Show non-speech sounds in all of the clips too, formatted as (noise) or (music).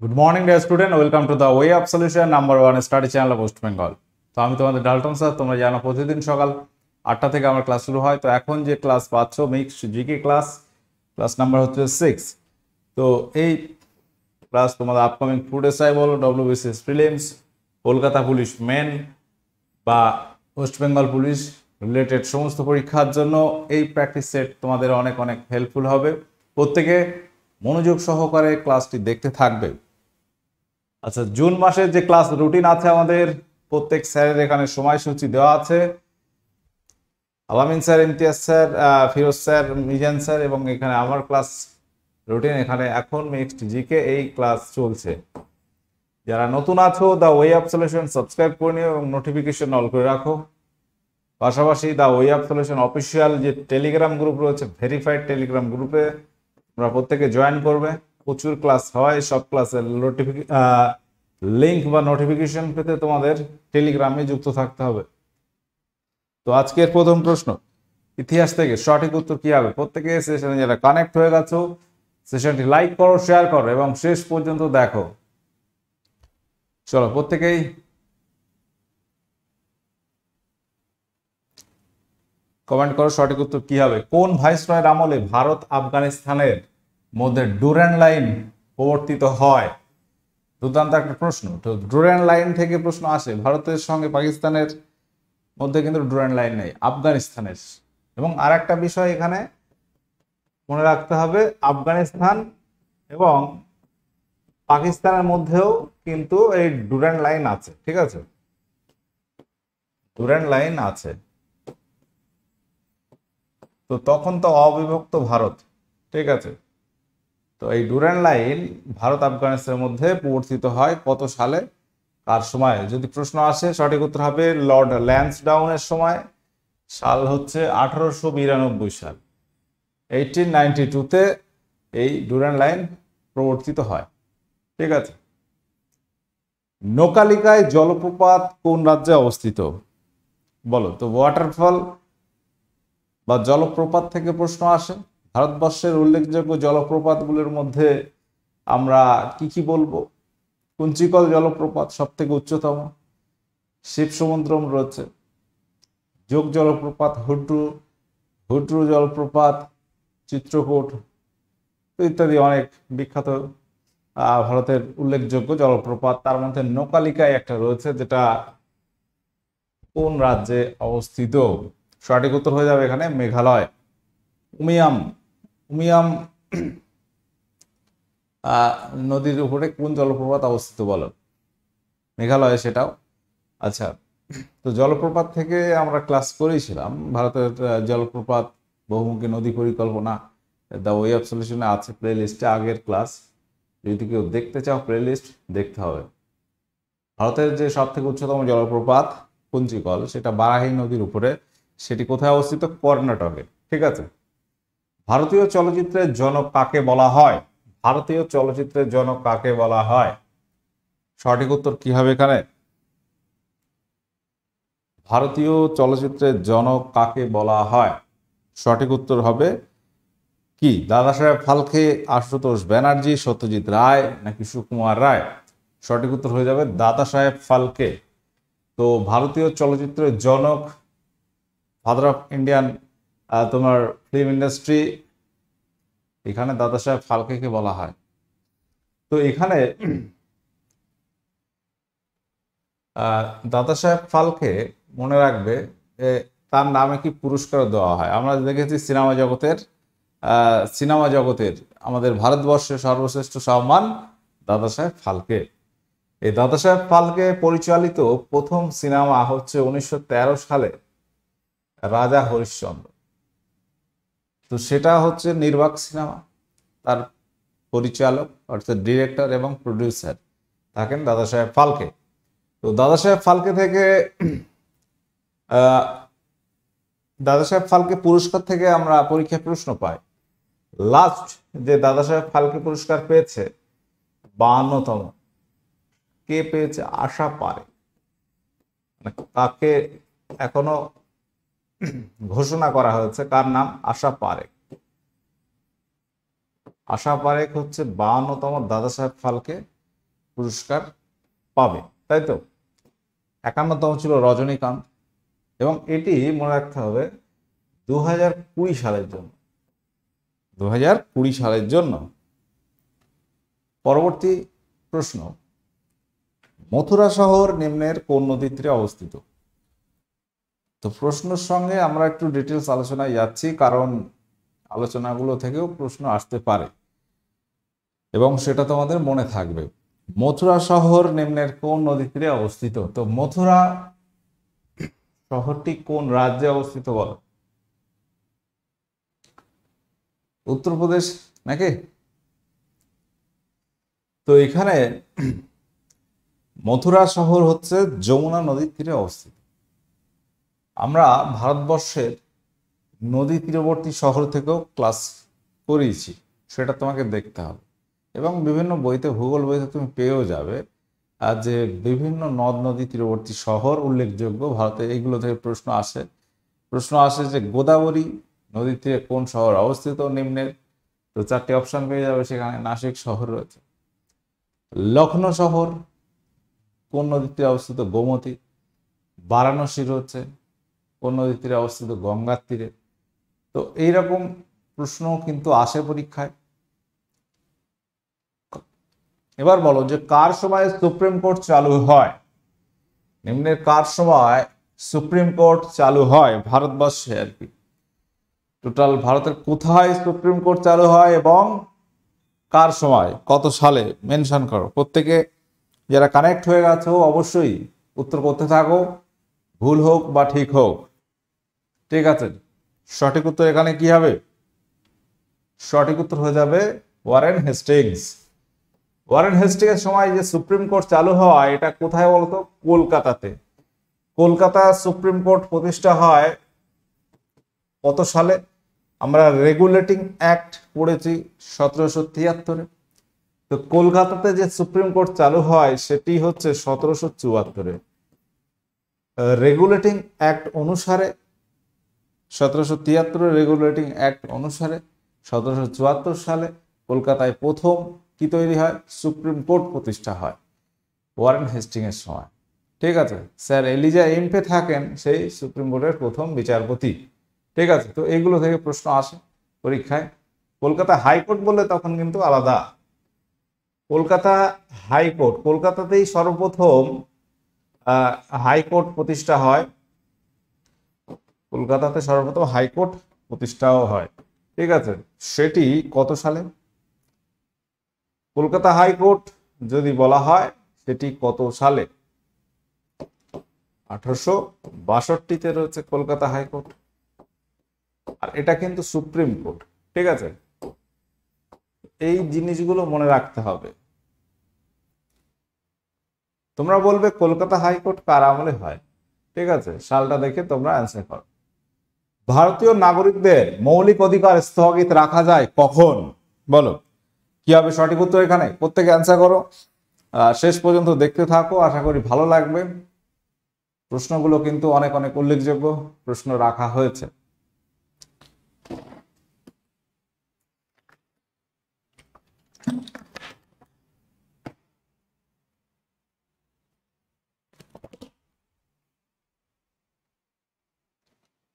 Good morning dear student welcome to the way of solution number one study channel of West Bengal তো আমি তোমাদের Dalton sir তোমরা জানো প্রতিদিন সকাল আটটা থেকে আমার ক্লাস শুরু হয়। তো এখন যে ক্লাস পাচ্ছ mixed GK class class number হচ্ছে সিক্স তো এই ক্লাস তোমাদের আপকামিং ফুড এসআই বলো WBCS prelims Kolkata police main বা ওয়েস্ট বেঙ্গল পুলিশ রিলেটেড সমস্ত পরীক্ষার জন্য এই প্র্যাকটিস সেট তোমাদের অনেক অনেক হেল্পফুল হবে। প্রত্যেকে মনোযোগ সহকারে ক্লাসটি দেখতে থাকবে। আচ্ছা জুন মাসের যে ক্লাস রুটিন আছে আমাদের, প্রত্যেক স্যারের এখানে সময়সূচি দেওয়া আছে। Alamin sir, Imtiaz sir Firoz sir, Mizan sir এবং এখানে আমার ক্লাস রুটিন এখানে এখন মিক্সড জিকে এই ক্লাস চলছে। যারা নতুন আছো the way of solution subscribe করে নিও এবং নোটিফিকেশন অল করে রাখো। পাশাপাশি the way of solution official যে টেলিগ্রাম গ্রুপ রয়েছে ভেরিফাইড টেলিগ্রাম গ্রুপে তোমরা প্রত্যেকে জয়েন করবে। প্রচুর ক্লাস হয়, সব ক্লাসের লিঙ্ক বা নোটিফিকেশন পেতে তোমাদের টেলিগ্রামে যুক্ত থাকতে হবে। তো আজকের প্রথম প্রশ্ন, ইতিহাস থেকে সঠিক উত্তর কি হবে? প্রত্যেকে সেশনে যারা কানেক্ট হয়ে গেছো সেশনটি লাইক করো শেয়ার করো এবং শেষ পর্যন্ত দেখো। চলো, প্রত্যেকেই কমেন্ট করো সঠিক উত্তর কি হবে? কোন ভাইসরয়ের আমলে ভারত আফগানিস্তানের মধ্যে ডুরেন লাইন প্রবর্তিত হয়। দুর্দান্ত একটা প্রশ্ন। তো ডুরেন লাইন থেকে প্রশ্ন আসে, ভারতের সঙ্গে পাকিস্তানের মধ্যে কিন্তু ডুরেন লাইন নেই, আফগানিস্তানের। এবং আর একটা বিষয় এখানে মনে রাখতে হবে, আফগানিস্তান এবং পাকিস্তানের মধ্যেও কিন্তু এই ডুরেন লাইন আছে, ঠিক আছে? ডুরেন লাইন আছে। তো তখন তো অবিভক্ত ভারত, ঠিক আছে? তো এই ডুরেন লাইন ভারত আফগানিস্তানের মধ্যে প্রবর্তিত হয় কত সালে? কার সময়? যদি প্রশ্ন আসে, সঠিক উত্তর হবে লর্ড ল্যান্সডাউনের সময়, সাল হচ্ছে আঠারোশো বিরানব্বই সাল। এইটিন নাইনটি টুতে এই ডুরেন লাইন প্রবর্তিত হয়। ঠিক আছে? নোকালিকায় জলপ্রপাত কোন রাজ্যে অবস্থিত? বলো, তো ওয়াটারফল বা জলপ্রপাত থেকে প্রশ্ন আসে। ভারতবর্ষের উল্লেখযোগ্য জলপ্রপাতগুলোর মধ্যে আমরা কি কি বলব? কুঞ্চিকল জলপ্রপাত সব থেকে উচ্চতম। শিব সমুদ্রম রয়েছে। যোগ জলপ্রপাত, হুড্রু হুড্রু জলপ্রপাত, চিত্রকূট ইত্যাদি অনেক বিখ্যাত ভারতের উল্লেখযোগ্য জলপ্রপাত। তার মধ্যে নৌকালিকায় একটা রয়েছে যেটা কোন রাজ্যে অবস্থিত? সঠিক উত্তর হয়ে যাবে এখানে মেঘালয়। উমিয়াম উমিয়াম নদীর উপরে কোন জলপ্রপাত অবস্থিত বলো মেঘালয়ে সেটাও। আচ্ছা তো জলপ্রপাত থেকে আমরা ক্লাস করেছিলাম, ভারতের জলপ্রপাত বহুমুখী নদী পরিকল্পনা দ্য ওয়ে অফ সলিউশনে আছে প্লে লিস্টে আগের ক্লাস যদি কেউ দেখতে চাও প্লে লিস্ট দেখতে হবে। ভারতের যে সব থেকে উচ্চতম জলপ্রপাত, কুঞ্চিকল, সেটা বারাহী নদীর উপরে, সেটি কোথায় অবস্থিত? কর্ণাটকে, ঠিক আছে? ভারতীয় চলচ্চিত্রের জনক কাকে বলা হয়? ভারতীয় চলচ্চিত্রের জনক কাকে বলা হয়? সঠিক উত্তর কি হবে এখানে? ভারতীয় চলচ্চিত্রের জনক কাকে বলা হয়? সঠিক উত্তর হবে কি? দাদা সাহেব ফালকে আশুতোষ ব্যানার্জি, সত্যজিৎ রায় নাকি সুকুমার রায়? সঠিক উত্তর হয়ে যাবে দাদা সাহেব ফালকে তো ভারতীয় চলচ্চিত্রের জনক ফাদার অফ ইন্ডিয়ান তোমার ফিল্ম ইন্ডাস্ট্রি এখানে দাদা সাহেব ফালকেকে বলা হয়। তো এখানে দাদা সাহেব ফালকে মনে রাখবে তার নামে কি পুরস্কার দেওয়া হয়। আমরা দেখেছি সিনেমা জগতের সিনেমা জগতের আমাদের ভারতবর্ষের সর্বশ্রেষ্ঠ সম্মান দাদা সাহেব ফালকে। এই দাদা সাহেব ফালকে পরিচালিত প্রথম সিনেমা হচ্ছে উনিশশো তেরো সালে রাজা হরিশ্চন্দ্র। তো সেটা হচ্ছে নির্বাক সিনেমা। তার পরিচালক অর্থাৎ ডিরেক্টর এবং প্রডিউসার থাকেন দাদা সাহেব ফালকে। তো দাদা সাহেব ফালকে থেকে দাদা সাহেব ফালকে পুরস্কার থেকে আমরা পরীক্ষায় প্রশ্ন পাই। লাস্ট যে দাদা সাহেব ফালকে পুরস্কার পেয়েছে, বাহান্নতম। কে পেয়েছে? আশা পারে। তাকে এখনও ঘোষণা করা হয়েছে। কার নাম? আশা পারেক। আশা পারেক হচ্ছে বাহান্নতম দাদা সাহেব ফালকে পুরস্কার পাবে, তাই তো? একান্নতম ছিল রজনীকান্ত। এবং এটি মনে রাখতে হবে দু সালের জন্য। দু সালের জন্য। পরবর্তী প্রশ্ন, মথুরা শহর নিম্নের কোন নদীর তীরে অবস্থিত? তো প্রশ্নের সঙ্গে আমরা একটু ডিটেলস আলোচনায় যাচ্ছি, কারণ আলোচনাগুলো থেকেও প্রশ্ন আসতে পারে। এবং সেটা তোমাদের মনে থাকবে। মথুরা শহর নিম্নের কোন নদীর তীরে অবস্থিত? তো মথুরা শহরটি কোন রাজ্যে অবস্থিত বলো? উত্তরপ্রদেশ নাকি? তো এখানে মথুরা শহর হচ্ছে যমুনা নদীর তীরে অবস্থিত। আমরা ভারতবর্ষের নদী তীরবর্তী শহর থেকেও ক্লাস করিয়েছি, সেটা তোমাকে দেখতে হবে। এবং বিভিন্ন বইতে, ভূগোল বইতে তুমি পেয়েও যাবে আর যে বিভিন্ন নদ নদী তীরবর্তী শহর উল্লেখযোগ্য। ভারতে এইগুলো থেকে প্রশ্ন আসে। প্রশ্ন আসে যে গোদাবরী নদীর তীরে কোন শহর অবস্থিত? নিম্নের তো চারটি অপশান পেয়ে যাবে, সেখানে নাসিক শহর রয়েছে। লখনৌ শহর কোন নদীর তীরে অবস্থিত? গোমতী। বারাণসী রয়েছে। কোন নদীর তীরে অবস্থিত, গঙ্গার তীরে। তো এইরকম প্রশ্ন কিন্তু আসে পরীক্ষায়। এবার বলো যে কার সময় সুপ্রিম কোর্ট চালু হয়? নিম্নের কার সময় সুপ্রিম কোর্ট চালু হয়? ভারতবর্ষে আর কি। টোটাল ভারতের কোথায় সুপ্রিম কোর্ট চালু হয় এবং কার সময় কত সালে? মেনশন করো। প্রত্যেকে যারা কানেক্ট হয়ে গেছো, অবশ্যই উত্তর করতে থাকো। ভুল হোক বা ঠিক হোক। ঠিক আছে, সঠিক উত্তর এখানে কি হবে? সঠিক উত্তর হয়ে যাবে ওয়ারেন হেস্টিংস। ওয়ারেন হেস্টিংয়ের সময় যে সুপ্রিম কোর্ট চালু হয় এটা কোথায় বলতো? কলকাতাতে। কলকাতা সুপ্রিম কোর্ট প্রতিষ্ঠা হয় কত সালে? আমরা রেগুলেটিং অ্যাক্ট পড়েছি সতেরোশো তিয়াত্তরে। তো কলকাতাতে যে সুপ্রিম কোর্ট চালু হয়, সেটি হচ্ছে সতেরোশো চুয়াত্তরে। রেগুলেটিং অ্যাক্ট অনুসারে সতেরোশো তিয়াত্তরের রেগুলেটিং অ্যাক্ট অনুসারে সতেরোশো চুয়াত্তর সালে কলকাতায় প্রথম কি তৈরি হয়? সুপ্রিম কোর্ট প্রতিষ্ঠা হয় ওয়ারেন হেস্টিংয়ের সময়। ঠিক আছে? স্যার এলিজা এমপে থাকেন সেই সুপ্রিম কোর্টের প্রথম বিচারপতি। ঠিক আছে? তো এইগুলো থেকে প্রশ্ন আসে পরীক্ষায়। কলকাতা হাইকোর্ট বললে তখন কিন্তু আলাদা। কলকাতা হাইকোর্ট, কলকাতাতেই সর্বপ্রথম হাইকোর্ট প্রতিষ্ঠা হয় কলকাতাতে সর্বপ্রথম হাইকোর্ট প্রতিষ্ঠাও হয়। ঠিক আছে? সেটি কত সালে? কলকাতা হাইকোর্ট যদি বলা হয়, সেটি কত সালে? আঠারোশো বাষট্টিতে রয়েছে কলকাতা হাইকোর্ট। আর এটা কিন্তু সুপ্রিম কোর্ট। ঠিক আছে? এই জিনিসগুলো মনে রাখতে হবে। তোমরা বলবে কলকাতা হাইকোর্ট কার আমলে হয়? ঠিক আছে? সালটা দেখে তোমরা অ্যান্সার করো। ভারতীয় নাগরিকদের মৌলিক অধিকার স্থগিত রাখা যায় কখন? বলো। কি হবে সঠিক উত্তর এখানে? প্রত্যেকে অ্যান্সার করো। শেষ পর্যন্ত দেখতে থাকো। আশা করি ভালো লাগবে। প্রশ্নগুলো কিন্তু অনেক অনেক উল্লেখযোগ্য প্রশ্ন রাখা হয়েছে।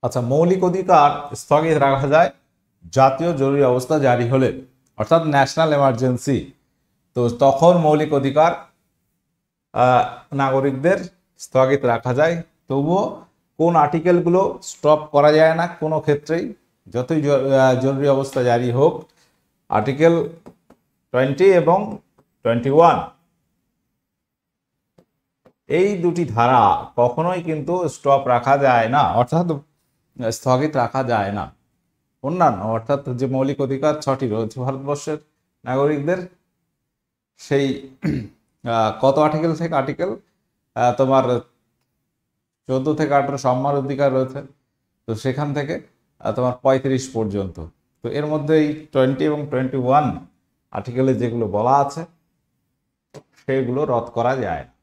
আচ্ছা মৌলিক অধিকার স্থগিত রাখা যায়। জাতীয় জরুরি অবস্থা জারি হলে, অর্থাৎ ন্যাশনাল এমার্জেন্সি তো তখন মৌলিক অধিকার নাগরিকদের স্থগিত রাখা যায়। তবুও কোন আর্টিকেলগুলো স্টপ করা যায় না, কোনো ক্ষেত্রেই, যতই জরুরি অবস্থা জারি হোক আর্টিকেল টোয়েন্টি এবং টোয়েন্টি ওয়ান এই দুটি ধারা কখনোই কিন্তু স্টপ রাখা যায় না, অর্থাৎ স্থগিত রাখা যায় না। অন্যান্য, অর্থাৎ যে মৌলিক অধিকার ছটি রয়েছে ভারতবর্ষের নাগরিকদের, সেই কত আর্টিকেল থেকে আর্টিকেল তোমার চোদ্দ থেকে আঠারো সম্মান অধিকার রয়েছে। তো সেখান থেকে তোমার পঁয়ত্রিশ পর্যন্ত। তো এর মধ্যে এই টোয়েন্টি এবং টোয়েন্টি ওয়ান আর্টিকেলে যেগুলো বলা আছে, সেগুলো রদ করা যায় না।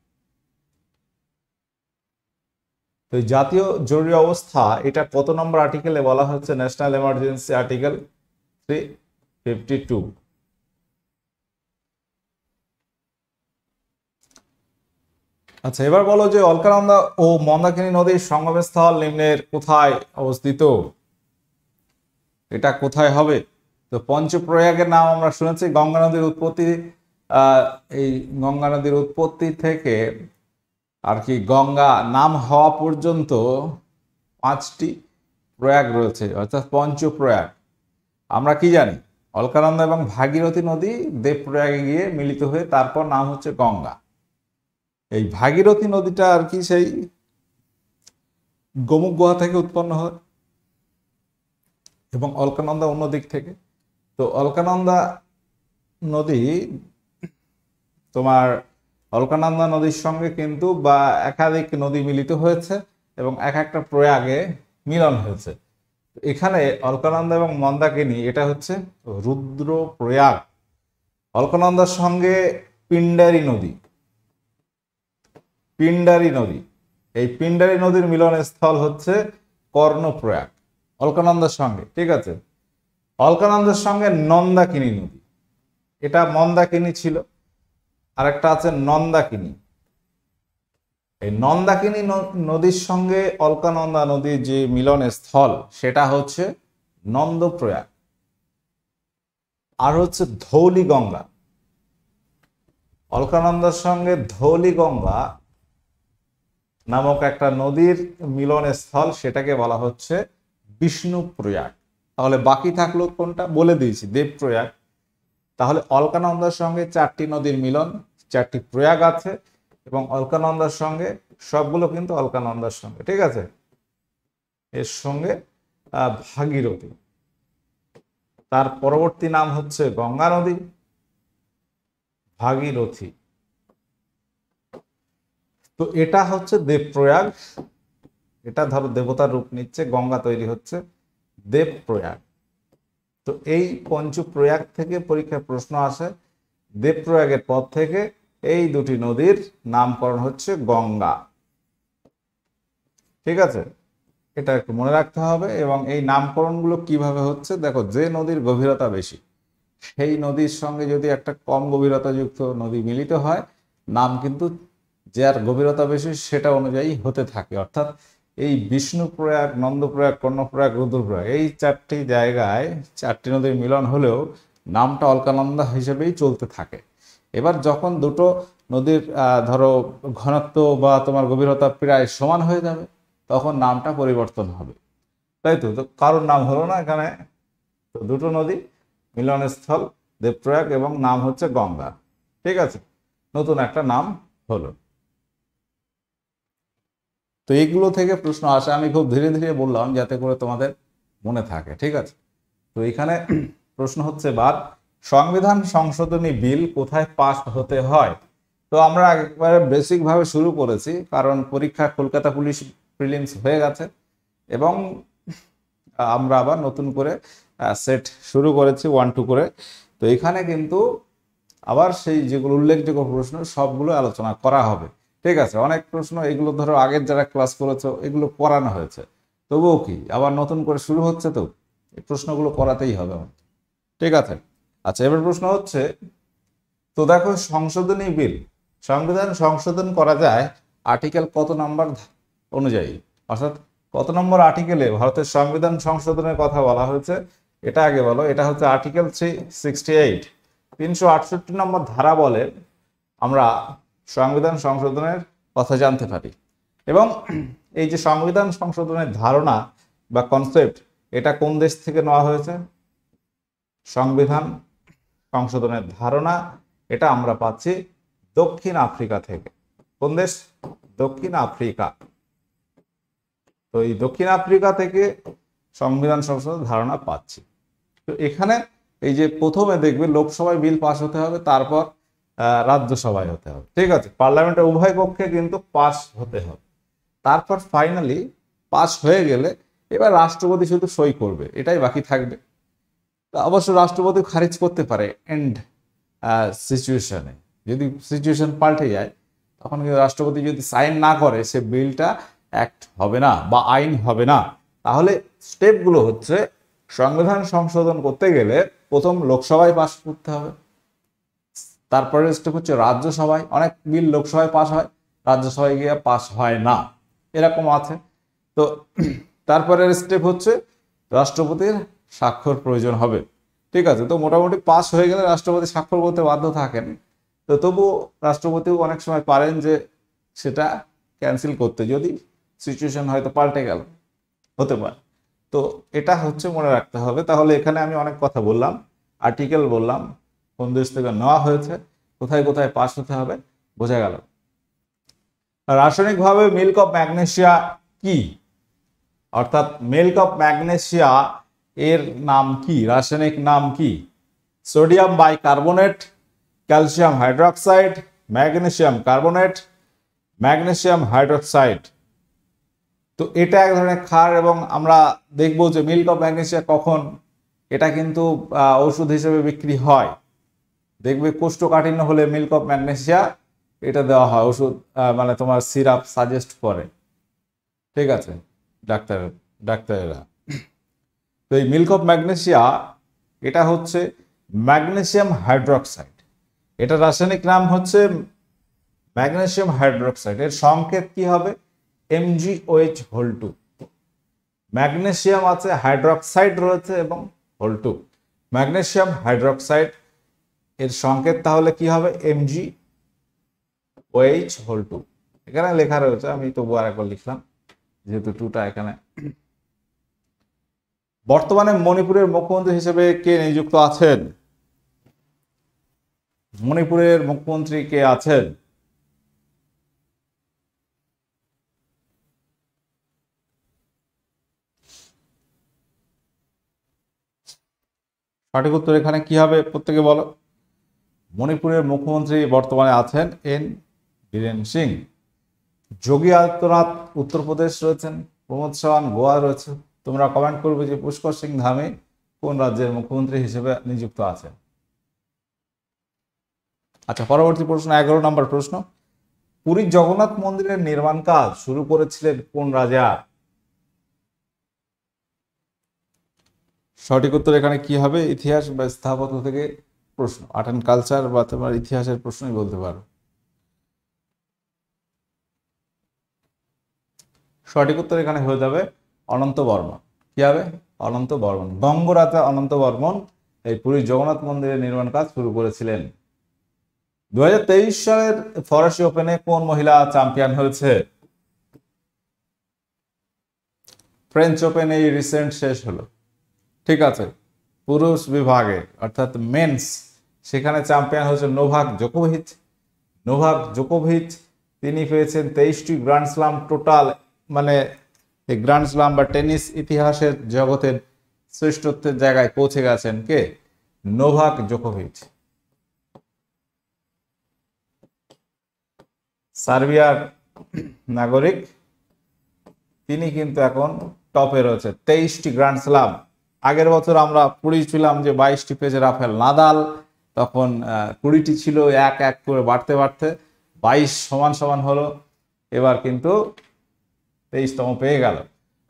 তো জাতীয় জরুরি অবস্থা এটা কত নম্বর আর্টিকেলে বলা হচ্ছে national emergency article three fifty two আচ্ছা এবার বলো যে অলকানন্দা ও মন্দাকিনী নদীর সঙ্গমস্থল নিম্নের কোথায় অবস্থিত? এটা কোথায় হবে? তো পঞ্চপ্রয়াগের নাম আমরা শুনেছি, গঙ্গা নদীর উৎপত্তি এই গঙ্গা নদীর উৎপত্তি থেকে আর কি গঙ্গা নাম হওয়া পর্যন্ত পাঁচটি প্রয়াগ রয়েছে, অর্থাৎ পঞ্চপ্রয়াগ। আমরা কি জানি? অলকানন্দা এবং ভাগীরথী নদী দেবপ্রয়াগে গিয়ে মিলিত হয়ে তারপর নাম হচ্ছে গঙ্গা। এই ভাগীরথী নদীটা আর কি সেই গোমুখ গুহা থেকে উৎপন্ন হয় এবং অলকানন্দা অন্য দিক থেকে। তো অলকানন্দা নদী তোমার অলকানন্দা নদীর সঙ্গে কিন্তু বা একাধিক নদী মিলিত হয়েছে এবং এক একটা প্রয়াগে মিলন হয়েছে। এখানে অলকানন্দা এবং মন্দাকিনী, এটা হচ্ছে রুদ্র প্রয়াগ। অলকানন্দার সঙ্গে পিণ্ডারি নদী। পিণ্ডারি নদী। এই পিণ্ডারি নদীর মিলনের স্থল হচ্ছে কর্ণপ্রয়াগ, অলকানন্দার সঙ্গে, ঠিক আছে? অলকানন্দার সঙ্গে নন্দাকিনী নদী। এটা মন্দাকিনী ছিল। আরেকটা আছে নন্দাকিনী। এই নন্দাকিনী নদীর সঙ্গে অলকানন্দা নদীর যে মিলনের স্থল, সেটা হচ্ছে নন্দপ্রয়াগ। আর হচ্ছে ধৌলি গঙ্গা অলকানন্দার সঙ্গে ধৌলি গঙ্গা নামক একটা নদীর মিলনের স্থল, সেটাকে বলা হচ্ছে বিষ্ণুপ্রয়াগ। তাহলে বাকি থাকল কোনটা? বলে দিয়েছি, দেবপ্রয়াগ। তাহলে অলকানন্দার সঙ্গে চারটি নদীর মিলন চারটি প্রয়াগ আছে এবং অলকানন্দার সঙ্গে, সবগুলো কিন্তু অলকানন্দার সঙ্গে, ঠিক আছে? এর সঙ্গে ভাগীরথী। তার পরবর্তী নাম হচ্ছে গঙ্গা নদী। ভাগীরথী। তো এটা হচ্ছে দেবপ্রয়াগ। এটা ধরো দেবতার রূপ নিচ্ছে, গঙ্গা তৈরি হচ্ছে, দেবপ্রয়াগ। তো এই পঞ্চপ্রয়াগ থেকে পরীক্ষায় প্রশ্ন আসে, দেবপ্রয়াগের পর থেকে এই দুটি নদীর নামকরণ হচ্ছে গঙ্গা। ঠিক আছে? এটা একটু মনে রাখতে হবে এবং এই নামকরণগুলো কীভাবে হচ্ছে? দেখো, যে নদীর গভীরতা বেশি, সেই নদীর সঙ্গে যদি একটা কম গভীরতাযুক্ত নদী মিলিত হয়, নাম কিন্তু যার গভীরতা বেশি সেটা অনুযায়ী হতে থাকে। অর্থাৎ এই বিষ্ণুপ্রয়াগ, নন্দপ্রয়াগ, কর্ণপ্রয়াগ, রুদ্রপ্রয়াগ, এই চারটি জায়গায়, চারটি নদীর মিলন হলেও নামটা অলকানন্দা হিসেবেই চলতে থাকে। এবার যখন দুটো নদীর ধরো ঘনত্ব বা তোমার গভীরতা প্রায় সমান হয়ে যাবে, তখন নামটা পরিবর্তন হবে। তাই তো কারোর নাম হলো না এখানে। তো দুটো নদী, মিলনস্থল, দেবপ্রয়াগ এবং নাম হচ্ছে গঙ্গা। ঠিক আছে? নতুন একটা নাম হলো। তো এইগুলো থেকে প্রশ্ন আসে। আমি খুব ধীরে ধীরে বললাম যাতে করে তোমাদের মনে থাকে। ঠিক আছে? তো এখানে প্রশ্ন হচ্ছে বার সংবিধান সংশোধনী বিল কোথায় পাস হতে হয়? তো আমরা একবারে বেসিক ভাবে শুরু করেছি, কারণ পরীক্ষা কলকাতা পুলিশ প্রিলিমস হয়ে গেছে এবং আমরা আবার নতুন করে সেট শুরু করেছি ওয়ান টু করে। তো এখানে কিন্তু আবার সেই যেগুলো উল্লেখযোগ্য প্রশ্ন, সবগুলো আলোচনা করা হবে। ঠিক আছে, অনেক প্রশ্ন, এগুলো ধরো আগের যারা ক্লাস করেছ, এগুলো করানো হয়েছে। তবুও কি, আবার নতুন করে শুরু হচ্ছে তো? এই প্রশ্নগুলো করাতেই হবে। ঠিক আছে। আচ্ছা এবার প্রশ্ন হচ্ছে, তো দেখো সংশোধনী বিল, সংবিধান সংশোধন করা যায় আর্টিকেল কত নম্বর অনুযায়ী? অর্থাৎ কত নম্বর আর্টিকেলে ভারতের সংবিধান সংশোধনের কথা বলা হয়েছে? এটা আগে বলো, এটা হচ্ছে আর্টিকেল থ্রি সিক্সটি এইট তিনশো আটষট্টি নম্বর ধারা বলে আমরা সংবিধান সংশোধনের কথা জানতে পারি। এবং এই যে সংবিধান সংশোধনের ধারণা বা কনসেপ্ট এটা কোন দেশ থেকে নেওয়া হয়েছে? সংবিধান সংশোধনের ধারণা এটা আমরা পাচ্ছি দক্ষিণ আফ্রিকা থেকে। কোন দেশ? দক্ষিণ আফ্রিকা। তো এই দক্ষিণ আফ্রিকা থেকে সংবিধান সংশোধনের ধারণা পাচ্ছি। তো এখানে এই যে প্রথমে দেখবে লোকসভায় বিল পাস হতে হবে, তারপর রাজ্যসভায় হতে হবে। ঠিক আছে? পার্লামেন্টের উভয় পক্ষে কিন্তু পাস হতে হবে। তারপর ফাইনালি পাস হয়ে গেলে এবার রাষ্ট্রপতি শুধু সই করবে, এটাই বাকি থাকবে। অবশ্য রাষ্ট্রপতি খারিজ করতে পারে এন্ড সিচুয়েশনে যদি সিচুয়েশন পাল্টে যায়, তখন কিন্তু রাষ্ট্রপতি যদি সাইন না করে, সে বিলটা অ্যাক্ট হবে না বা আইন হবে না। তাহলে স্টেপগুলো হচ্ছে, সংবিধান সংশোধন করতে গেলে প্রথম লোকসভায় পাস করতে হবে। তারপরে স্টেপ হচ্ছে রাজ্যসভায়। অনেক বিল লোকসভায় পাস হয়, রাজ্যসভায় গিয়ে পাস হয় না। এরকম আছে। তো, তারপরের স্টেপ হচ্ছে রাষ্ট্রপতির স্বাক্ষর প্রয়োজন হবে। ঠিক আছে, তো মোটামুটি পাস হয়ে গেলে রাষ্ট্রপতি স্বাক্ষর করতে বাধ্য থাকেন। তো তবুও রাষ্ট্রপতিও অনেক সময় পারেন যে সেটা ক্যান্সেল করতে, যদি সিচুয়েশন হয়তো পাল্টে গেল। হতে পারে। তো এটা হচ্ছে মনে রাখতে হবে। তাহলে এখানে আমি অনেক কথা বললাম আর্টিকেল বললাম, কোন দেশ থেকে নেওয়া হয়েছে, কোথায় কোথায় পাস হতে হবে, বোঝা গেল। রাসায়নিকভাবে মিল্ক অফ ম্যাগনেশিয়া কি? অর্থাৎ মিল্ক অফ ম্যাগনেশিয়া এর নাম কি? রাসায়নিক নাম কি? Sodium bicarbonate, calcium hydroxide, magnesium carbonate, magnesium hydroxide. তো এটা এক ধরনের ক্ষার এবং আমরা দেখব যে মিল্ক অফ ম্যাগনেসিয়া কখন এটা কিন্তু ওষুধ হিসেবে বিক্রি হয়। দেখবে কোষ্ঠকাঠিন্য হলে মিল্ক অফ ম্যাগনেসিয়া এটা দেওয়া হয়, ওষুধ মানে তোমার সিরাপ সাজেস্ট করে। ঠিক আছে, ডাক্তার, ডাক্তারেরা। তো এই মিল্ক অফ ম্যাগনেসিয়া এটা হচ্ছে ম্যাগনেসিয়াম হাইড্রোক্সাইড এটা রাসায়নিক নাম হচ্ছে ম্যাগনেসিয়াম হাইড্রোক্সাইড এর সংকেত কি হবে? M G MGOH whole two magnesium আছে হাইড্রোক্সাইড রয়েছে এবং হোল টু ম্যাগনেসিয়াম হাইড্রোক্সাইড এর সংকেত তাহলে কি হবে? M MG OH whole two এখানে লেখা রয়েছে, আমি তবু আরেকবার লিখলাম, যেহেতু টুটা এখানে বর্তমানে মণিপুরের মুখ্যমন্ত্রী হিসেবে কে নিযুক্ত আছেন? মণিপুরের মুখ্যমন্ত্রী কে আছেন? সঠিক উত্তর এখানে কি হবে প্রত্যেকে বলো। মণিপুরের মুখ্যমন্ত্রী বর্তমানে আছেন এন বীরেন সিং। যোগী আদিত্যনাথ উত্তরপ্রদেশ রয়েছেন, প্রমোদ সাওয়ান গোয়া রয়েছে তোমরা কমেন্ট করবে যে পুষ্কর সিং ধামে কোন রাজ্যের মুখ্যমন্ত্রী হিসেবে নিযুক্ত আছেন। আচ্ছা পরবর্তী প্রশ্ন, এগারো নম্বর প্রশ্ন। পুরীর জগন্নাথ মন্দিরের নির্মাণ কাজ শুরু করেছিলেন কোন রাজা? সঠিক উত্তর এখানে কি হবে? ইতিহাস বা স্থাপত্য থেকে প্রশ্ন। আর্ট অ্যান্ড কালচার বা তোমার ইতিহাসের প্রশ্নই বলতে পারো। সঠিক উত্তর এখানে হয়ে যাবে। অনন্ত বর্মন। কি হবে? অনন্ত বর্মন। বঙ্গরাজা অনন্ত বর্মন এই পুরী জগন্নাথ মন্দিরের নির্মাণ কাজ শুরু করেছিলেন। দুই হাজার তেইশ সালের ফরাসি ওপেনে কোন মহিলা চ্যাম্পিয়ন হয়েছে? ফ্রেঞ্চ ওপেন এই রিসেন্ট শেষ হলো। ঠিক আছে, পুরুষ বিভাগে, অর্থাৎ মেন্স, সেখানে চ্যাম্পিয়ন হয়েছে নোভাক জোকোভিচ। নোভাক জোকোভিচ, তিনি পেয়েছেন তেইশটি গ্র্যান্ড স্লাম টোটাল মানে এই গ্র্যান্ড স্লাম বা টেনিস ইতিহাসের জগতের শ্রেষ্ঠত্বের জায়গায় পৌঁছে গেছেন কে? নোভাক জোকোভিচ। সার্বিয়ার নাগরিক। তিনি কিন্তু এখন টপে রয়েছে। তেইশটি গ্র্যান্ড স্লাম আগের বছর আমরা পড়েছিলাম যে বাইশটি পেয়েছে রাফেল নাদাল। তখন কুড়িটি ছিল, এক এক করে বাড়তে বাড়তে। বাইশ সমান সমান হলো। এবার কিন্তু তেইশতম পেয়ে গেল।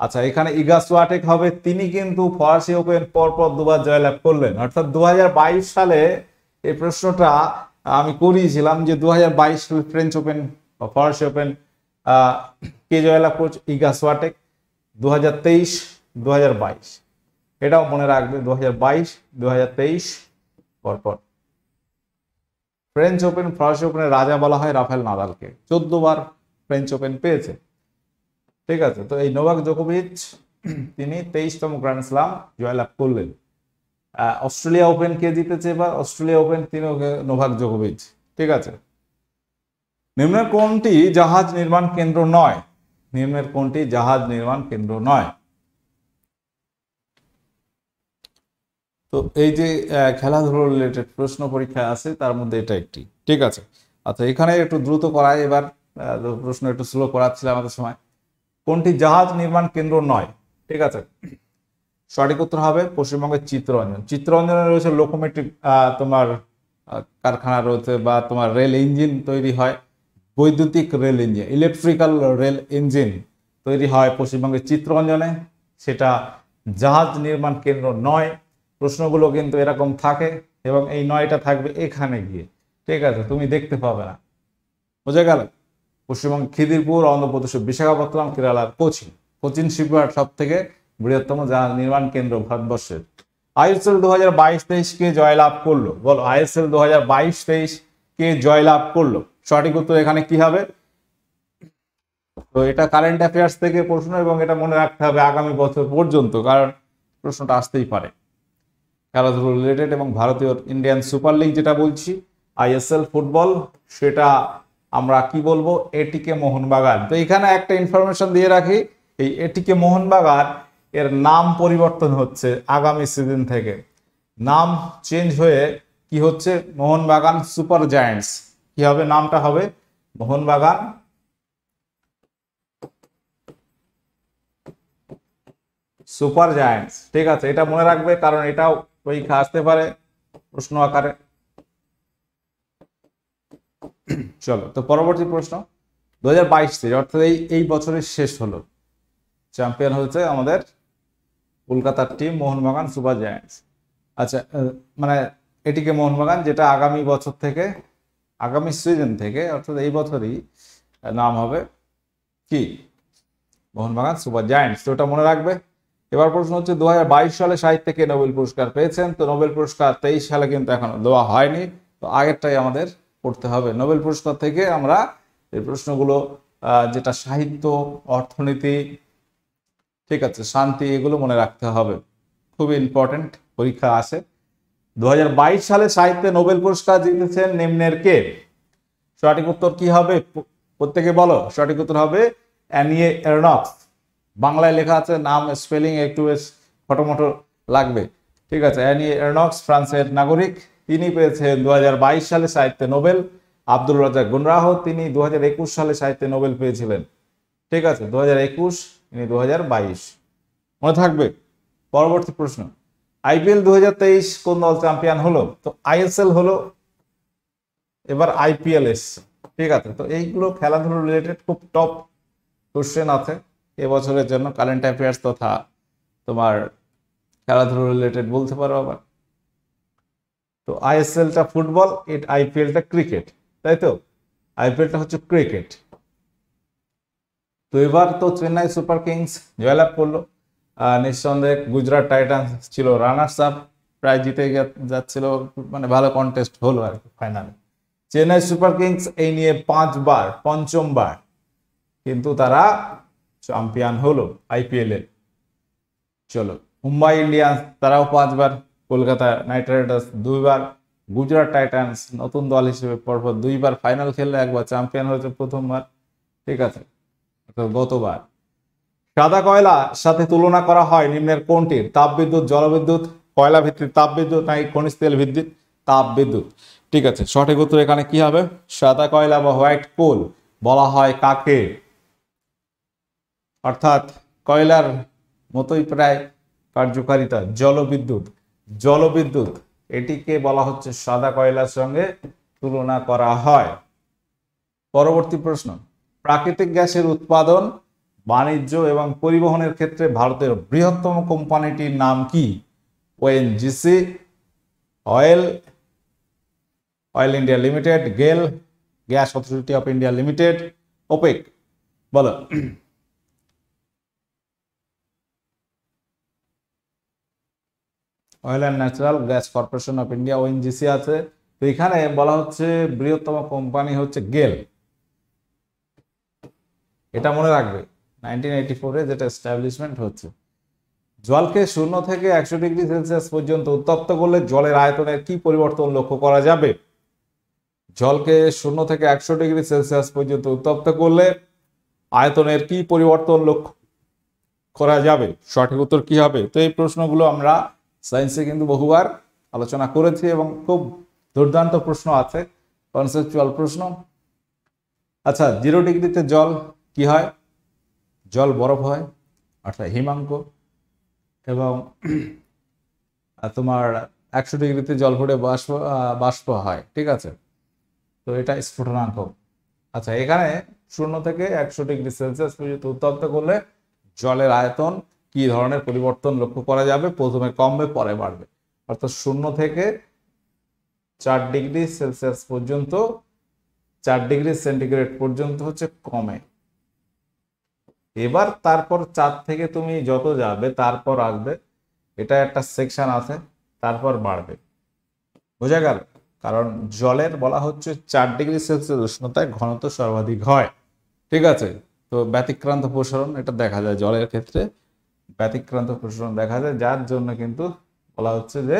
আচ্ছা এখানে ইগা সোয়াটেক হবে, তিনি কিন্তু ফরাসি ওপেন পরপর দুবার জয়লাভ করলেন। অর্থাৎ দু হাজার বাইশ সালে এই প্রশ্নটা আমি করিয়েছিলাম যে দু হাজার বাইশ সালে ফ্রেঞ্চ ওপেন বা ফরাসি ওপেন কে জয়লাভ করছে? ইগা সোয়াটেক দু হাজার তেইশ দু হাজার বাইশ। এটাও মনে রাখবে দু হাজার বাইশ দু হাজার তেইশ পরপর। ফ্রেঞ্চ ওপেন, ফরাসি ওপেনের রাজা বলা হয় রাফেল নাদালকে। চোদ্দবার ফ্রেঞ্চ ওপেন পেয়েছে। ঠিক আছে, তো এই নোভাক জোকোভিচ তিনি তেইশতম গ্র্যান্ড স্লাম জয়লাভ করলেন। অস্ট্রেলিয়া ওপেন কে জিতেছে এবার? অস্ট্রেলিয়া ওপেন তিনিও কে- নোভাক জোকোভিচ ঠিক আছে। নিম্নের কোনটি জাহাজ নির্মাণ কেন্দ্র নয়? নিম্নের কোনটি জাহাজ নির্মাণ কেন্দ্র নয়? তো এই যে খেলাধুলো রিলেটেড প্রশ্ন পরীক্ষা আছে, তার মধ্যে এটা একটি, ঠিক আছে। আচ্ছা এখানে একটু দ্রুত করায় এবার প্রশ্ন একটু স্লো করাচ্ছিল আমাদের সময়। কোনটি জাহাজ নির্মাণ কেন্দ্র নয়? ঠিক আছে? সঠিক উত্তর হবে পশ্চিমবঙ্গের চিত্তরঞ্জন চিত্তরঞ্জনে রয়েছে লোকোমেট্রিক তোমার কারখানা রয়েছে বা তোমার রেল ইঞ্জিন তৈরি হয়, বৈদ্যুতিক rail engine electrical rail engine তৈরি হয় পশ্চিমবঙ্গের চিত্তরঞ্জনে সেটা জাহাজ নির্মাণ কেন্দ্র নয়। প্রশ্নগুলো কিন্তু এরকম থাকে এবং এই নয়টা থাকবে এখানে গিয়ে। ঠিক আছে? তুমি দেখতে পাবে না। বোঝা গেল? পশ্চিমবঙ্গ খিদিরপুর অন্ধ্রপ্রদেশের বিশাখাপত্তনম, কেরালার কোচিন। কোচিন শিপইয়ার্ড সব থেকে বৃহত্তম জাহাজ নির্মাণ কেন্দ্র ভারতবর্ষের। আইএসএল দু হাজার বাইশ তেইশ কে জয়লাভ করল। বলো আইএসএল দু হাজার বাইশ তেইশ কে জয়লাভ করল। সঠিক উত্তর এখানে কি হবে? তো এটা কারেন্ট অ্যাফেয়ার্স থেকে প্রশ্ন এবং এটা মনে রাখতে হবে আগামী বছর পর্যন্ত, কারণ প্রশ্নটা আসতেই পারে। খেলাধুলো রিলেটেড এবং ভারতীয় ইন্ডিয়ান সুপার লিগ যেটা বলছি, আইএসএল ফুটবল, সেটা আমরা কি বলব? এটিকে মোহনবাগান। তো এখানে একটা ইনফরমেশন দিয়ে রাখি, এই এটিকে মোহনবাগান, এর নাম পরিবর্তন হচ্ছে আগামী সিজন থেকে। নাম চেঞ্জ হয়ে কি হচ্ছে? মোহনবাগান সুপার জায়ান্টস কি হবে? নামটা হবে মোহনবাগান। সুপার জায়ান্টস ঠিক আছে, এটা মনে রাখবে, কারণ এটাও পরীক্ষা আসতে পারে প্রশ্ন আকারে। (clears throat) চলো, তো পরবর্তী প্রশ্ন। দু হাজার বাইশ থেকে অর্থাৎ এই এই বছরের শেষ হলো, চ্যাম্পিয়ন হয়েছে আমাদের কলকাতার টিম মোহনবাগান সুপার জায়ান্টস। আচ্ছা মানে এটিকে মোহনবাগান, যেটা আগামী বছর থেকে, আগামী সিজন থেকে, অর্থাৎ এই বছরই নাম হবে কি? Mohun Bagan super giants. তো ওটা মনে রাখবে। এবার প্রশ্ন হচ্ছে দু হাজার বাইশ সালে সাহিত্যে কে নোবেল পুরস্কার পেয়েছেন? তো নোবেল পুরস্কার তেইশ সালে কিন্তু এখনও দেওয়া হয়নি। তো আগেরটাই আমাদের পড়তে হবে। নোবেল পুরস্কার থেকে আমরা এই প্রশ্নগুলো যেটা সাহিত্য, অর্থনীতি, ঠিক আছে, শান্তি, এগুলো মনে রাখতে হবে। খুবই ইম্পর্টেন্ট পরীক্ষা আসে দু সালে সাহিত্যে নোবেল পুরস্কার জিতেছেন নিম্নের কে? সঠিক উত্তর কি হবে? প্রত্যেকে বলো। সঠিক উত্তর হবে অ্যানিয়ে এরনক্স বাংলায় লেখা আছে, নাম, স্পেলিং একটু বেশ ফটোমটো লাগবে। ঠিক আছে অ্যানি এরনক্স ফ্রান্সের নাগরিক। তিনি পেয়েছেন দু হাজার বাইশ সালে সাহিত্যে নোবেল। আব্দুল রাজাক গুনরাহ তিনি দু হাজার একুশ সালে সাহিত্যে নোবেল পেয়েছিলেন। ঠিক আছে দু ইনি দু হাজার বাইশ। মনে থাকবে? পরবর্তী প্রশ্ন। আইপিএল দু হাজার তেইশ কোন দল চ্যাম্পিয়ন হলো? তো আইএসএল হলো, এবার আইপিএল এসছে ঠিক আছে, তো এইগুলো খেলাধুলো রিলেটেড খুব টপ কোশ্চেন আছে। এবছরের জন্য কারেন্ট অ্যাফেয়ার্স তথা তোমার খেলাধুলো রিলেটেড বলতে পারো আবার। তো আইএসএলটা ফুটবল এট আইপিএলটা ক্রিকেট, তাই তো? আইপিএলটা হচ্ছে ক্রিকেট। তো এবার তো চেন্নাই সুপার কিংস জয়লাভ করল। নিঃসন্দেহে গুজরাট টাইটান্স ছিল রানার্স আপ, প্রায় জিতে যাচ্ছিল মানে ভালো কন্টেস্ট হলো আর কি ফাইনালে চেন্নাই সুপার কিংস এই নিয়ে পাঁচবার, পঞ্চমবার কিন্তু তারা চ্যাম্পিয়ন হলো আইপিএল এর চলো, মুম্বাই ইন্ডিয়ান্স তারাও পাঁচবার। কলকাতা নাইট রাইডার্স দুইবার, গুজরাট টাইটান্স নতুন দল হিসেবে পরপর দুইবার ফাইনাল খেললে একবার চ্যাম্পিয়ন হয়েছে প্রথমবার, ঠিক আছে? গতবার। সাদা কয়লা সাথে তুলনা করা হয় নিম্নের কোনটির তাপবিদ্যুৎ, জলবিদ্যুৎ কয়লা ভিত্তিক তাপবিদ্যুৎ নাকি খনিজ তেল ভিত্তিক তাপবিদ্যুৎ? ঠিক আছে, সঠিক উত্তর এখানে কি হবে? সাদা কয়লা বা হোয়াইট কোল বলা হয় কাকে? অর্থাৎ কয়লার মতোই প্রায় কার্যকারিতা, জলবিদ্যুৎ। জলবিদ্যুৎ, এটিকে বলা হচ্ছে সাদা কয়লার সঙ্গে তুলনা করা হয়। পরবর্তী প্রশ্ন, প্রাকৃতিক গ্যাসের উৎপাদন, বাণিজ্য এবং পরিবহনের ক্ষেত্রে ভারতের বৃহত্তম কোম্পানিটির নাম কি? ONGC oil oil India limited GAIL gas authority of India limited OPEC বলো। Oil and natural gas corporation of India ONGC আছে। তো এখানে বলা হচ্ছে বৃহত্তম কোম্পানি হচ্ছে গেল। এটা মনে রাখবে নাইনটিন এইটি ফোরে যেটা এস্টাবলিশমেন্ট হচ্ছে। জলকে শূন্য থেকে একশো ডিগ্রি সেলসিয়াস পর্যন্ত উত্তপ্ত করলে জলের আয়তনের কি পরিবর্তন লক্ষ্য করা যাবে? জলকে শূন্য থেকে একশো ডিগ্রি সেলসিয়াস পর্যন্ত উত্তপ্ত করলে আয়তনের কি পরিবর্তন লক্ষ্য করা যাবে? সঠিক উত্তর কি হবে? তো এই প্রশ্নগুলো আমরা সায়েন্সে কিন্তু বহুবার আলোচনা করেছি এবং খুব দুর্দান্ত প্রশ্ন আছে কনসেপচুয়াল প্রশ্ন। আচ্ছা জিরো ডিগ্রিতে জল কি হয়? জল বরফ হয়, অর্থাৎ হিমাঙ্ক। এবং (clears throat) তোমার একশো ডিগ্রিতে জল ফুটে বাষ্প বাষ্প হয়, ঠিক আছে? তো এটা স্ফুটনাঙ্ক। আচ্ছা এখানে শূন্য থেকে একশো ডিগ্রি সেলসিয়াস পর্যন্ত উত্তপ্ত করলে জলের আয়তন কি ধরনের পরিবর্তন লক্ষ্য করা যাবে? প্রথমে কমবে, পরে বাড়বে। অর্থাৎ শূন্য থেকে চার ডিগ্রি সেলসিয়াস পর্যন্ত, চার ডিগ্রি সেন্টিগ্রেড পর্যন্ত হচ্ছে কমে। এবার তারপর চার থেকে তুমি যত যাবে, তারপর আসবে, এটা একটা সেকশন আছে, তারপর বাড়বে। বোঝা গেল? কারণ জলের বলা হচ্ছে চার ডিগ্রি সেলসিয়াস উষ্ণতায় ঘনত্ব সর্বাধিক হয়। ঠিক আছে? তো ব্যতিক্রান্ত প্রসারণ, এটা দেখা যায় জলের ক্ষেত্রে। ব্যতিক্রান্ত প্রসারণ দেখা যায়, যার জন্য কিন্তু বলা হচ্ছে যে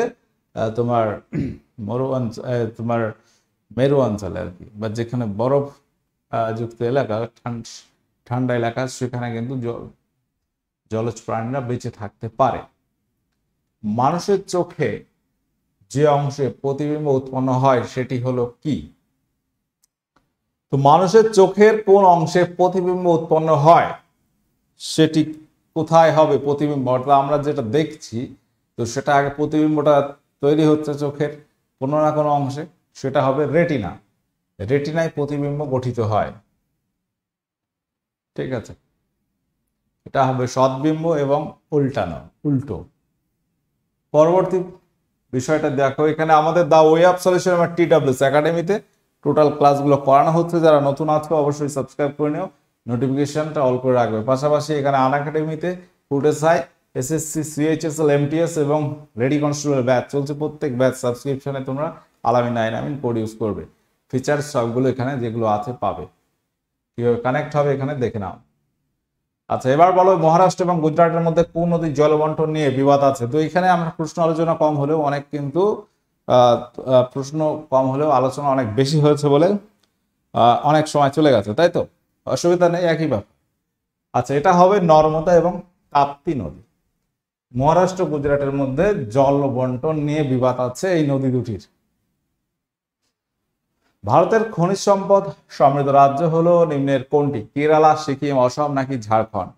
তোমার (clears throat) মরু অঞ্চল তোমার মেরু অঞ্চলে আর কি, বা যেখানে বরফ যুক্ত এলাকা ঠান্ডা এলাকা, সেখানে কিন্তু জলজ প্রাণীরা বেঁচে থাকতে পারে। মানুষের চোখে যে অংশে প্রতিবিম্ব উৎপন্ন হয়, সেটি হলো কি? তো মানুষের চোখের কোন অংশে প্রতিবিম্ব উৎপন্ন হয়, সেটি কোথায় হবে প্রতিবিম্ব অর্থাৎ আমরা যেটা দেখছি, তো সেটা আগে প্রতিবিম্বটা তৈরি হচ্ছে চোখের কোনো না কোনো অংশে, সেটা হবে রেটিনা। রেটিনায় প্রতিবিম্ব গঠিত হয়। ঠিক আছে? এটা হবে সদ্বিম্ব এবং উল্টানো, উল্টো। পরবর্তী বিষয়টা দেখো, এখানে আমাদের দা ওয়ে অফ সলিউশন, আমার টিডাব্লিউএস একাডেমিতে টোটাল ক্লাসগুলো করানো হচ্ছে। যারা নতুন আছো, অবশ্যই সাবস্ক্রাইব করে নিও। নোটিফিকেশনটা অল করে রাখবে। পাশাপাশি এখানে আন একাডেমিতে ফুটেসাই এসএসসি সিএইচএসএল এমটিএস এবং রেডি কনস্টেবল ব্যাচ চলছে প্রত্যেক ব্যাচ সাবস্ক্রিপশনে তোমরা Alamin nine Amin code use করবে। ফিচার সবগুলো এখানে যেগুলো আছে পাবে। কীভাবে কানেক্ট হবে এখানে দেখে নাও। আচ্ছা এবার বলো মহারাষ্ট্র এবং গুজরাটের মধ্যে কোন নদীর জলবন্টন নিয়ে বিবাদ আছে? তো এখানে আমরা প্রশ্ন আলোচনা কম হলেও অনেক কিন্তু প্রশ্ন কম হলেও আলোচনা অনেক বেশি হয়েছে বলে অনেক সময় চলে গেছে, তাই তো? অসুবিধা নেই, একই ব্যাপার। আচ্ছা এটা হবে নর্মদা এবং তাপ্তি নদী। মহারাষ্ট্র, গুজরাটের মধ্যে জল বন্টন নিয়ে বিবাদ আছে এই নদী দুটির। ভারতের খনিজ সম্পদ সমৃদ্ধ রাজ্য হলো নিম্নের কোনটি? কেরালা, সিকিম, অসম নাকি ঝাড়খণ্ড?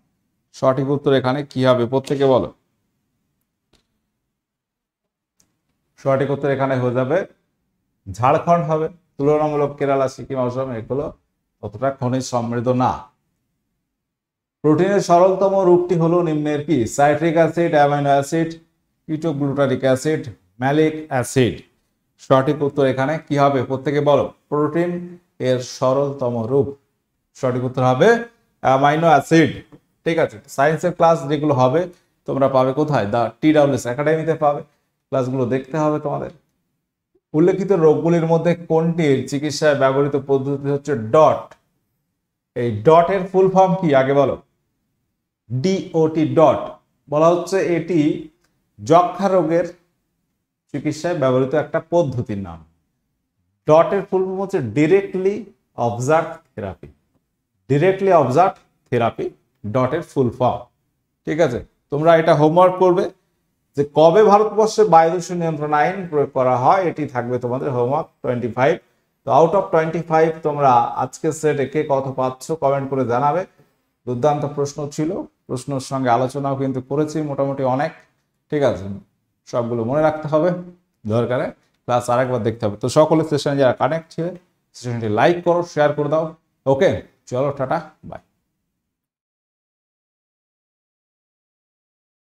সঠিক উত্তর এখানে কি হবে প্রত্যেকে বলো। সঠিক উত্তর এখানে হয়ে যাবে ঝাড়খণ্ড হবে। তুলনামূলক কেরালা, সিকিম, অসম এগুলো অতটা খনিজ সমৃদ্ধ না। প্রোটিনের সরলতম রূপটি হলো নিম্নের কি? Citric acid, amino acid ketoglutaric acid, malic acid. সঠিক উত্তর এখানে কি হবে? প্রত্যেকে বলো। প্রোটিন এর সরলতম রূপ। সঠিক উত্তর হবে অ্যামাইনো অ্যাসিড। ঠিক আছে সায়েন্সের ক্লাস যেগুলো হবে, তোমরা পাবে কোথায়? দা টি ডাব্লিউএস একাডেমিতে পাবে। ক্লাসগুলো দেখতে হবে তোমাদের। উল্লেখিত রোগগুলির মধ্যে কোনটির চিকিৎসায় ব্যবহৃত পদ্ধতি হচ্ছে ডট? এই ডটের ফুল ফর্ম কি? আগে বলো। DOT dot. বলা হচ্ছে এটি যক্ষা রোগের চিকিৎসায় ব্যবহৃত একটা পদ্ধতির নাম। ডটের ফুল ফর্ম হচ্ছে directly observe therapy directly observe therapy ডটের full form. ঠিক আছে? তোমরা এটা হোমওয়ার্ক করবে। যে কবে ভারতবর্ষে বায়ু দূষণ নিয়ন্ত্রণ আইন প্রয়োগ করা হয়, এটি থাকবে তোমাদের হোমওয়ার্ক টোয়েন্টি ফাইভ তো আউট অফ টোয়েন্টি ফাইভ তোমরা আজকের সেটে কে কত পাচ্ছ কমেন্ট করে জানাবে। দুর্দান্ত প্রশ্ন ছিল, প্রশ্নের সঙ্গে আলোচনাও কিন্তু করেছি মোটামুটি অনেক। ঠিক আছে, সবগুলো মনে রাখতে হবে, দরকারে। ক্লাস আরেকবার দেখতে হবে। তো সকলের সেশনে যারা কানেক্ট ছিল সেশনটি লাইক করো শেয়ার করে দাও। ওকে চলো, টাটা বাই